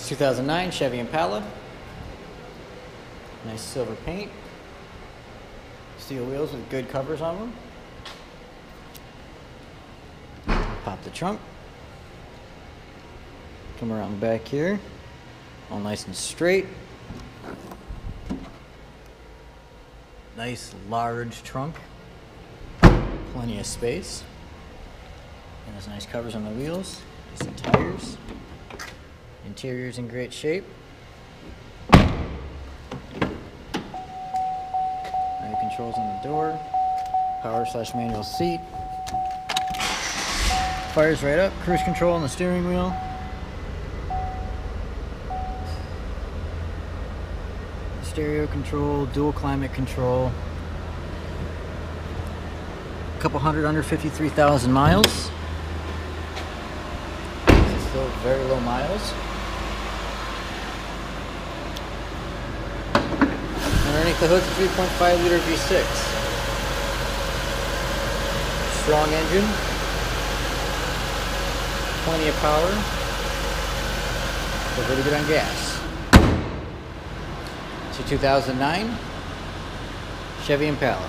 It's 2009 Chevy Impala. Nice silver paint. Steel wheels with good covers on them. Pop the trunk. Come around back here. All nice and straight. Nice large trunk. Plenty of space. And there's nice covers on the wheels. Decent tires. Interior's in great shape. Audio controls on the door. Power slash manual seat. Fires right up. Cruise control on the steering wheel. Stereo control, dual climate control. A couple hundred under 53,000 miles. This is still very low miles. The hood's a 3.5 liter V6. Strong engine. Plenty of power. Feels really good on gas. It's a 2009 Chevy Impala.